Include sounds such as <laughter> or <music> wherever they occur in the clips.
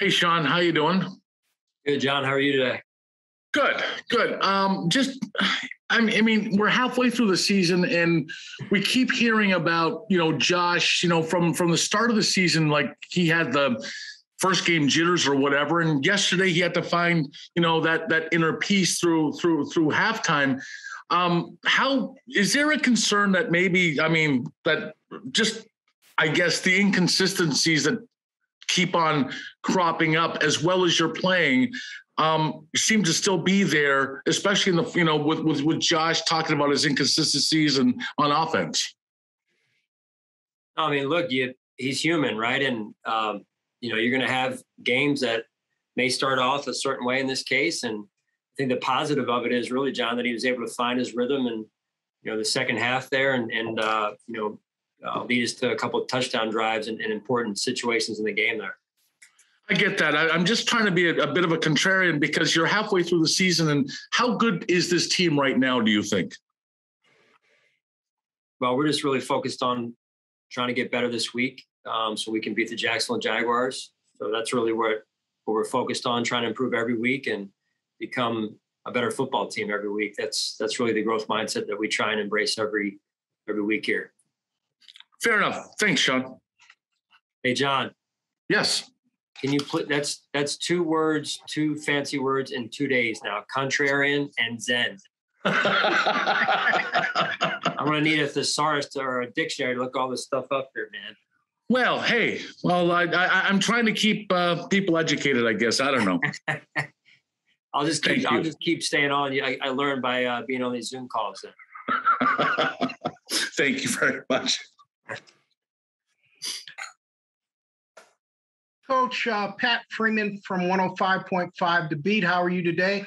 Hey, Sean, how you doing? Good, John. How are you today? Good, good. Um, just, I mean, we're halfway through the season, and we keep hearing about, you know, Josh. You know, from from the start of the season, like he had the first game jitters or whatever, and yesterday he had to find, you know, that that inner peace through through through halftime. Um, how is there a concern that maybe, I mean, that just, I guess, the inconsistencies that keep on cropping up as well as you're playing um, seem to still be there, especially in the you know with with, with Josh talking about his inconsistencies and on offense. I mean, look, you, he's human, right? And um, you know you're going to have games that may start off a certain way in this case, and I think the positive of it is really John that he was able to find his rhythm and you know the second half there, and and uh, you know uh, lead us to a couple of touchdown drives and, in important situations in the game there. I get that. I, am just trying to be a, a, bit of a contrarian because you're halfway through the season. And how good is this team right now, do you think? Well, we're just really focused on trying to get better this week um, so we can beat the Jacksonville Jaguars. So that's really what, what we're focused on, trying to improve every week and become a better football team every week. That's that's really the growth mindset that we try and embrace every every week here. Fair enough. Thanks, Sean. Hey, John. Yes. Can you put that's that's two words, two fancy words in two days now. Contrarian and Zen. <laughs> I'm gonna need a thesaurus or a dictionary to look all this stuff up here, man. Well, hey, well, I, I am trying to keep uh, people educated. I guess I don't know. <laughs> I'll just keep I'll just keep staying on. I, I learned by uh, being on these Zoom calls. <laughs> Thank you very much. Coach uh, Pat Freeman from 105.5 The Beat. How are you today?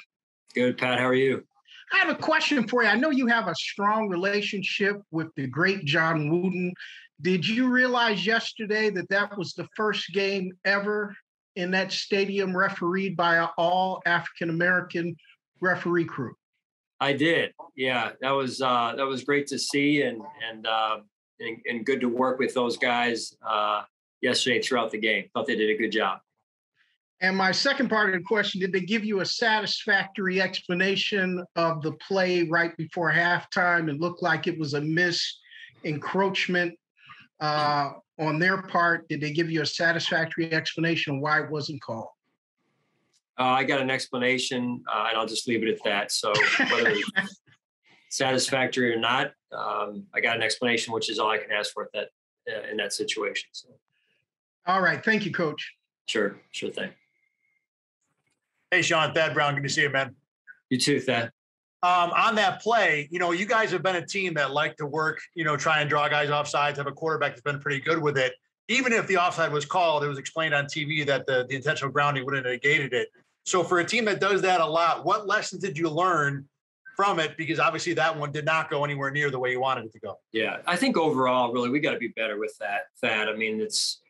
Good, Pat. How are you? I have a question for you. I know you have a strong relationship with the great John Wooten. Did you realize yesterday that that was the first game ever in that stadium refereed by an all African American referee crew? I did. Yeah, that was uh, that was great to see and and, uh, and, and good to work with those guys. Uh, yesterday throughout the game. Thought they did a good job. And my second part of the question did they give you a satisfactory explanation of the play right before halftime? It looked like it was a miss encroachment uh, on their part. Did they give you a satisfactory explanation of why it wasn't called? Uh, I got an explanation, uh, and I'll just leave it at that. So, whether <laughs> satisfactory or not, um, I got an explanation, which is all I can ask for at that uh, in that situation. So. All right. Thank you, coach. Sure. Sure thing. Hey, Sean, Thad Brown. Good to see you, man. You too, Thad. Um, on that play, you know, you guys have been a team that like to work, you know, try and draw guys off sides, have a quarterback that's been pretty good with it. Even if the offside was called, it was explained on TV that the, the intentional grounding would have negated it. So for a team that does that a lot, what lessons did you learn from it? Because obviously that one did not go anywhere near the way you wanted it to go. Yeah, I think overall, really, we got to be better with that. That I mean, it's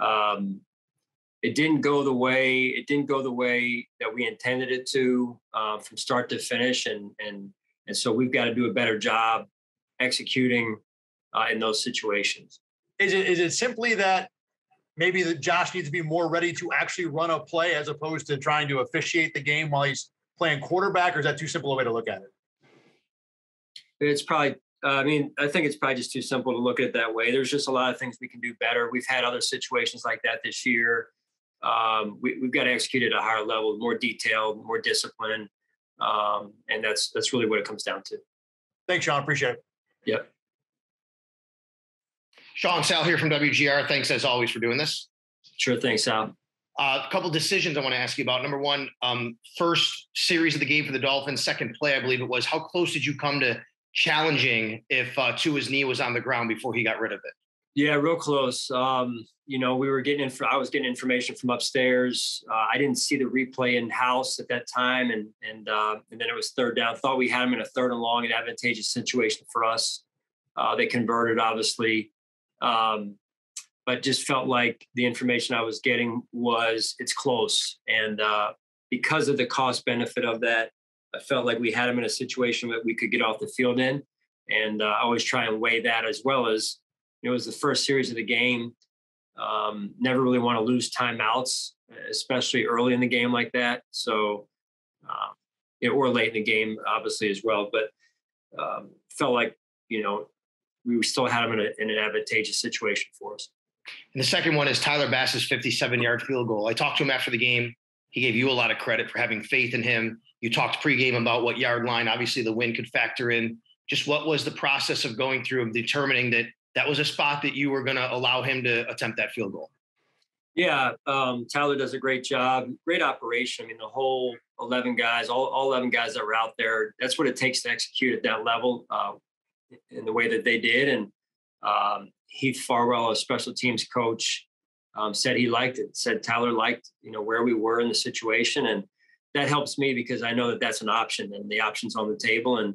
um, it didn't go the way it didn't go the way that we intended it to uh, from start to finish, and and and so we've got to do a better job executing uh, in those situations. Is it is it simply that maybe that Josh needs to be more ready to actually run a play as opposed to trying to officiate the game while he's playing quarterback, or is that too simple a way to look at it? It's probably uh, I mean, I think it's probably just too simple to look at it that way. There's just a lot of things we can do better. We've had other situations like that this year. Um, we, have got to execute at a higher level, more detailed, more discipline, um, and that's that's really what it comes down to. Thanks, Sean. Appreciate it. Yep. Sean Sal here from WGR. Thanks as always for doing this. Sure thing, Sal. Uh, a couple decisions I want to ask you about. Number one, um, first series of the game for the Dolphins, second play, I believe it was. How close did you come to challenging if uh, Tua's knee was on the ground before he got rid of it. Yeah, real close. Um, you know, we were getting in. I was getting information from upstairs. Uh, I didn't see the replay in house at that time, and and uh, and then it was third down. Thought we had him in a third and long, an advantageous situation for us. Uh, they converted, obviously, um, but just felt like the information I was getting was it's close, and uh, because of the cost benefit of that, I felt like we had him in a situation that we could get off the field in. And uh, I always try and weigh that as well as, you know, it was the first series of the game. Um, never really want to lose timeouts, especially early in the game like that. So, um, you or late in the game, obviously as well. But um, felt like you know we still had him in, a, in an advantageous situation for us. And the second one is Tyler Bass's 57 yard field goal. I talked to him after the game. He gave you a lot of credit for having faith in him. You talked pregame about what yard line, obviously the win could factor in. Just what was the process of going through and determining that that was a spot that you were going to allow him to attempt that field goal? Yeah, um, Tyler does a great job. Great operation. I mean, the whole 11 guys, all, all 11 guys that were out there, that's what it takes to execute at that level uh, in the way that they did. And um, Heath Farwell, a special teams coach, um, said he liked it. Said Tyler liked you know where we were in the situation, and that helps me because I know that that's an option and the options on the table. And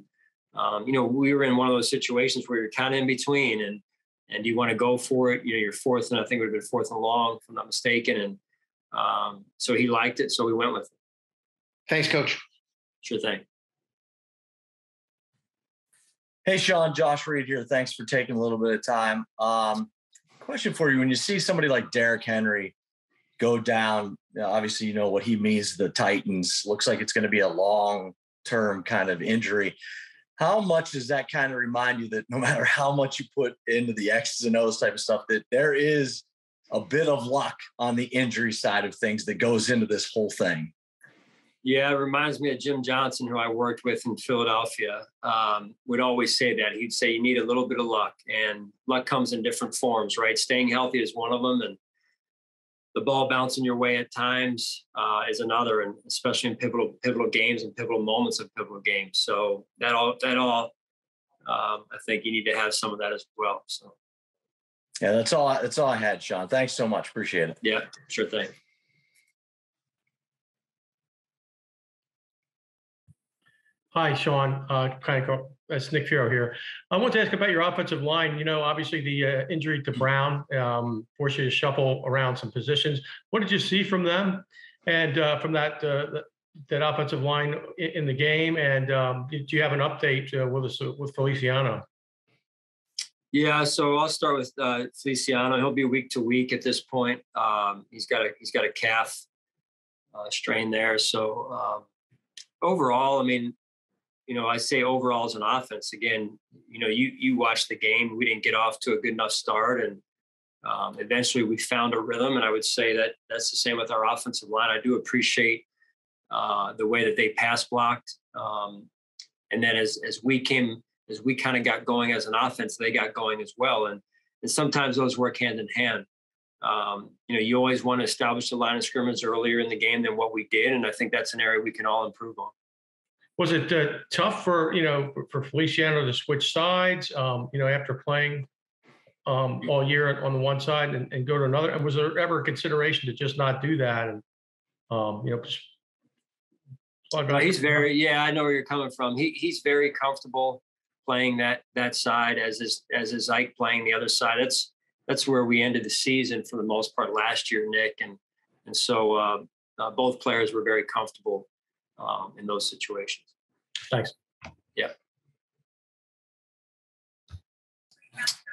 um, you know we were in one of those situations where you're kind of in between, and and you want to go for it. You know, you're fourth, and I think it would have been fourth and long, if I'm not mistaken. And um, so he liked it, so we went with it. Thanks, Coach. Sure thing. Hey, Sean, Josh Reed here. Thanks for taking a little bit of time. Um, question for you: When you see somebody like Derrick Henry go down, obviously you know what he means to the Titans. Looks like it's going to be a long-term kind of injury. How much does that kind of remind you that no <laughs> matter how much you put into the X's and O's type of stuff, that there is a bit of luck on the injury side of things that goes into this whole thing? Yeah, it reminds me of Jim Johnson, who I worked with in Philadelphia. Um, would always say that he'd say you need a little bit of luck, and luck comes in different forms, right? Staying healthy is one of them, and the ball bouncing your way at times uh, is another, and especially in pivotal pivotal games and pivotal moments of pivotal games. So that all that all, um, I think you need to have some of that as well. So. Yeah, that's all. That's all I had, Sean. Thanks so much. Appreciate it. Yeah, sure thing. Hi, Sean. Uh, of, it's Nick Fierro here. I want to ask about your offensive line. You know, obviously the uh, injury to Brown um, forced you to shuffle around some positions. What did you see from them and uh, from that uh, that offensive line in, the game? And um, do you have an update uh, with us with Feliciano? Yeah, so I'll start with uh, Feliciano. He'll be week to week at this point. Um, he's got a he's got a calf uh, strain there. So um, overall, I mean, you know, I say overall as an offense, again, you know, you you watch the game. We didn't get off to a good enough start, and um, eventually we found a rhythm. And I would say that that's the same with our offensive line. I do appreciate uh, the way that they pass blocked, um, and then as as we came, as we kind of got going as an offense, they got going as well. And and sometimes those work hand in hand. Um, you know, you always want to establish the line of scrimmage earlier in the game than what we did, and I think that's an area we can all improve on was it uh, tough for you know for Feliciano to switch sides? Um, you know, after playing um, all year on the one side and, and, go to another, and was there ever a consideration to just not do that? And um, you know, no, he's very yeah. I know where you're coming from. He he's very comfortable playing that that side as is as is Ike playing the other side. That's that's where we ended the season for the most part last year, Nick, and and so uh, uh, both players were very comfortable um, in those situations. Thanks. Yeah.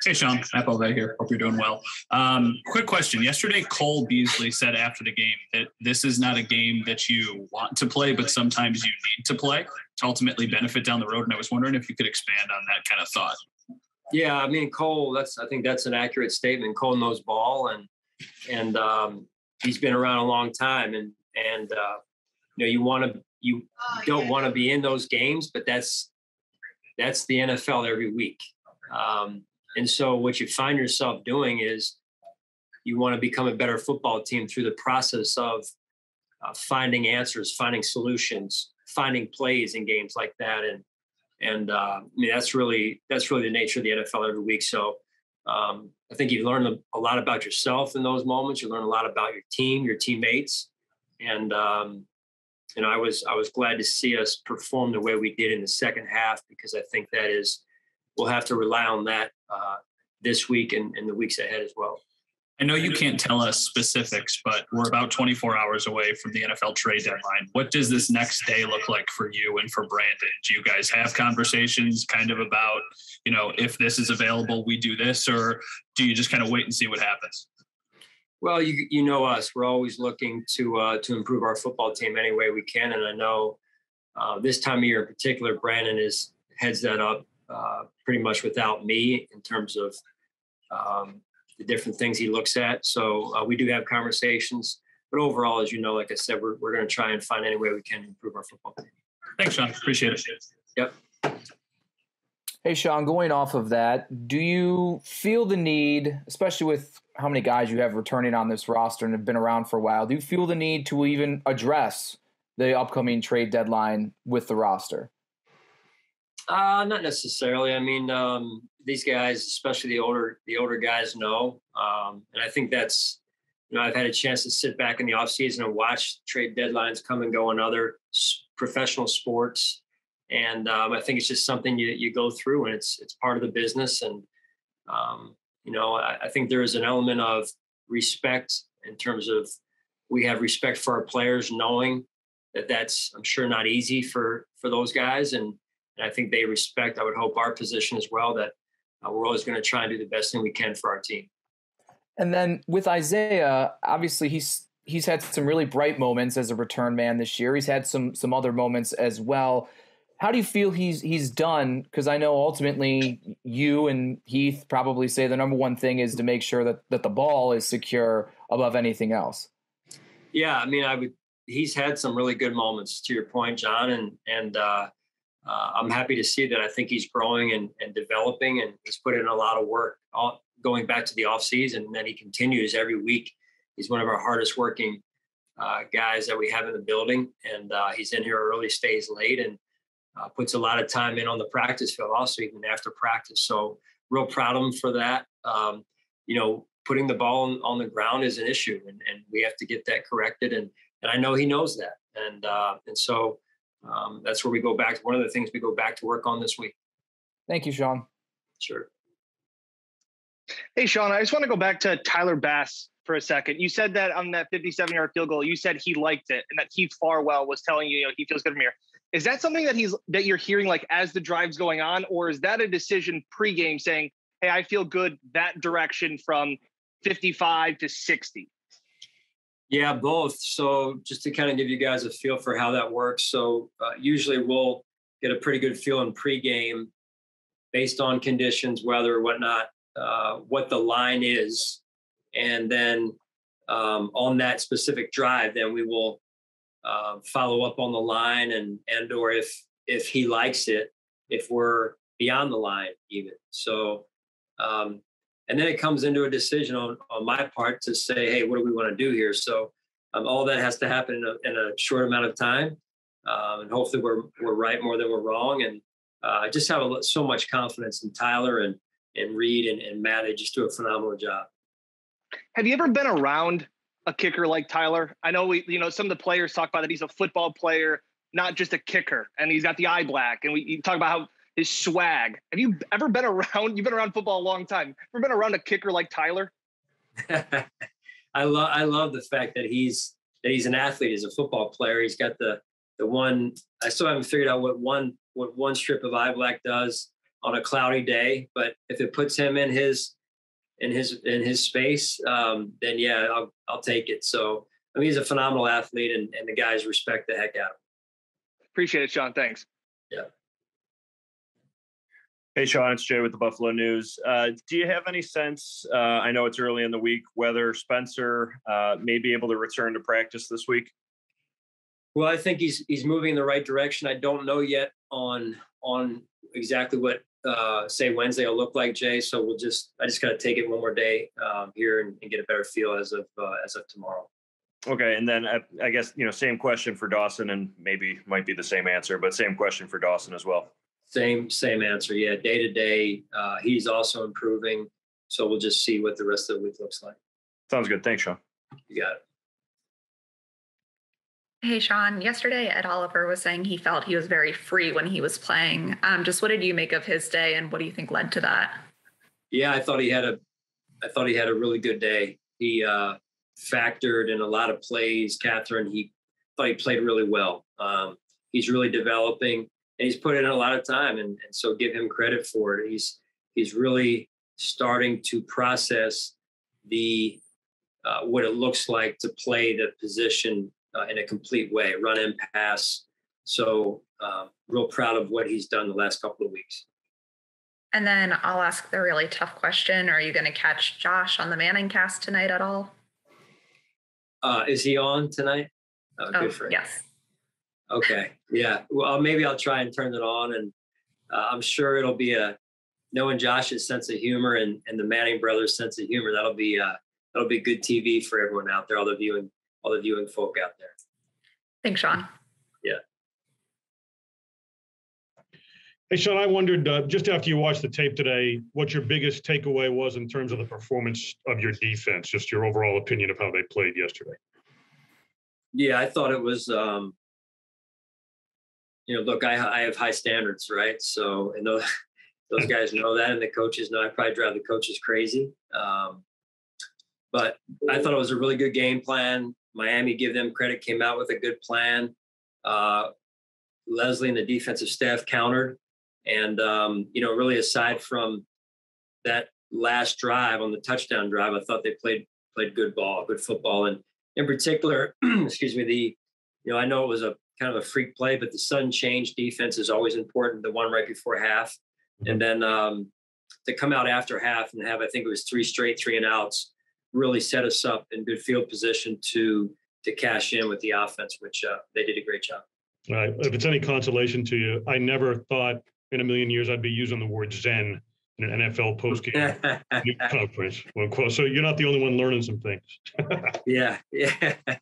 Hey, Sean, Matt Bove here. Hope you're doing well. Um, quick question. Yesterday, Cole Beasley said after the game that this is not a game that you want to play, but sometimes you need to play to ultimately benefit down the road. And I was wondering if you could expand on that kind of thought. Yeah, I mean, Cole. That's I think that's an accurate statement. Cole knows ball, and and um, he's been around a long time, and and uh, you know you want to you oh, don't want to be in those games, but that's that's the NFL every week. Um, and so what you find yourself doing is you want to become a better football team through the process of uh, finding answers, finding solutions, finding plays in games like that. And and uh, I mean that's really that's really the nature of the NFL every week. So um, I think you learn a lot about yourself in those moments. You learn a lot about your team, your teammates, and um, you know, I was I was glad to see us perform the way we did in the second half because I think that is we'll have to rely on that uh, this week and, and the weeks ahead as well. I know you can't tell us specifics, but we're about 24 hours away from the NFL trade deadline. What does this next day look like for you and for Brandon? Do you guys have conversations kind of about, you know, if this is available, we do this, or do you just kind of wait and see what happens? Well, you you know us. We're always looking to uh, to improve our football team any way we can, and I know uh, this time of year in particular, Brandon is heads that up uh, pretty much without me in terms of um, the different things he looks at. So uh, we do have conversations, but overall, as you know, like I said, we're we're going to try and find any way we can improve our football team. Thanks, Sean. Appreciate it. Yep. Hey, Sean, going off of that, do you feel the need, especially with how many guys you have returning on this roster and have been around for a while, do you feel the need to even address the upcoming trade deadline with the roster? Uh, not necessarily. I mean, um, these guys, especially the older the older guys, know, um, and I think that's you know I've had a chance to sit back in the off season and watch trade deadlines come and go in other professional sports, and um, I think it's just something you you go through, and it's it's part of the business, and um, you know I, I think there is an element of respect in terms of we have respect for our players, knowing that that's I'm sure not easy for for those guys, and and I think they respect. I would hope our position as well that uh, we're always going to try and do the best thing we can for our team. And then with Isaiah, obviously he's he's had some really bright moments as a return man this year. He's had some some other moments as well. How do you feel he's he's done? Because I know ultimately you and Heath probably say the number one thing is to make sure that that the ball is secure above anything else. Yeah, I mean, I would. He's had some really good moments. To your point, John, and and uh, uh, I'm happy to see that. I think he's growing and, and developing, and he's put in a lot of work. All, going back to the off season, and then he continues every week. He's one of our hardest working uh, guys that we have in the building, and uh, he's in here early, stays late, and uh, puts a lot of time in on the practice field, also even after practice. So, real proud of him for that. Um, you know, putting the ball on, on, the ground is an issue, and, and we have to get that corrected. And and I know he knows that, and uh, and so um, that's where we go back. To, one of the things we go back to work on this week. Thank you, Sean. Sure. Hey, Sean, I just want to go back to Tyler Bass for a second. You said that on that 57 yard field goal, you said he liked it and that Heath Farwell was telling you, you know, he feels good from here. Is that something that he's that you're hearing like as the drive's going on, or is that a decision pregame saying, hey, I feel good that direction from 55 to 60? Yeah, both. So just to kind of give you guys a feel for how that works. So uh, usually we'll get a pretty good feel in pregame based on conditions, weather, whatnot, uh, what the line is, and then um, on that specific drive, then we will uh, follow up on the line and and or if if he likes it, if we're beyond the line even. So um, and then it comes into a decision on, on my part to say, hey, what do we want to do here? So um, all that has to happen in a, in a short amount of time. Um, and hopefully we're, we're right more than we're wrong. And uh, I just have a, so much confidence in Tyler and, and Reed and, and Matt. They just do a phenomenal job. Have you ever been around a kicker like Tyler? I know we, you know, some of the players talk about that he's a football player, not just a kicker, and he's got the eye black. And we talk about how his swag. Have you ever been <laughs> around? You've been around football a long time. Ever been around a kicker like Tyler? <laughs> I love I love the fact that he's that he's an athlete. He's a football player. He's got the the one. I still haven't figured out what one what one strip of eye black does on a cloudy day. But if it puts him in his in his in his space, um, then yeah, I'll I'll take it. So I mean, he's a phenomenal athlete, and and the guys respect the heck out of him. Appreciate it, Sean. Thanks. Yeah. Hey, Sean, it's Jay with the Buffalo News. Uh, do you have any sense? Uh, I know it's early in the week, whether Spencer uh, may be able to return to practice this week? Well, I think he's he's moving in the right direction. I don't know yet on on exactly what uh, say Wednesday will look like, Jay. So we'll just I just got to take it one more day um, here and, and, get a better feel as of uh, as of tomorrow. Okay, and then I, I guess you know same question for Dawson, and maybe might be the same answer, but same question for Dawson as well. Same same answer. Yeah, day to day, uh, he's also improving. So we'll just see what the rest of the week looks like. Sounds good. Thanks, Sean. You got it. Hey, Sean. Yesterday, Ed Oliver was saying he felt he was very free when he was playing. Um, just what did you make of his day, and what do you think led to that? Yeah, I thought he had a, I thought he had a really good day. He uh, factored in a lot of plays. Catherine, he thought he played really well. Um, he's really developing and he's put in a lot of time and, and so give him credit for it he's he's really starting to process the uh, what it looks like to play the position uh, in a complete way, run and pass. So, uh, real proud of what he's done the last couple of weeks. And then I'll ask the really tough question: Are you going to catch Josh on the Manning cast tonight at all? Uh, is he on tonight? Oh, Oh, good for him. yes. Okay. Yeah. Well, maybe I'll try and turn it on, and uh, I'm sure it'll be a knowing Josh's sense of humor and and the Manning brothers' sense of humor. That'll be uh, that'll be good TV for everyone out there, all the viewing all the viewing folk out there. Thanks, Sean. Yeah. Hey, Sean, I wondered uh, just after you watched the tape today, what your biggest takeaway was in terms of the performance of your defense, just your overall opinion of how they played yesterday. Yeah, I thought it was. Um, you know, look, I I have high standards, right? So, and those <laughs> those guys know that, and the coaches know. I probably drive the coaches crazy. Um, but I thought it was a really good game plan. Miami, give them credit, came out with a good plan. Uh, Leslie and the defensive staff countered, and um, you know, really aside from that last drive on the touchdown drive, I thought they played played good ball, good football, and in particular, <clears throat> excuse me, the you know, I know it was a kind of a freak play, but the sudden change defense is always important. The one right before half, and then um, to come out after half and have, I think it was three straight three and outs, really set us up in good field position to to cash in with the offense, which uh, they did a great job. Uh, if it's any consolation to you, I never thought in a million years I'd be using the word Zen in an NFL postgame <laughs> conference. Well. So you're not the only one learning some things. <laughs> yeah, yeah. <laughs>